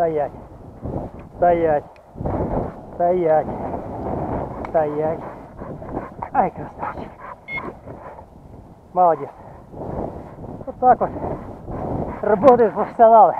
стоять, стоять. Стоять. Стоять. Ай, красавчик. Молодец. Вот так вот работают профессионалы.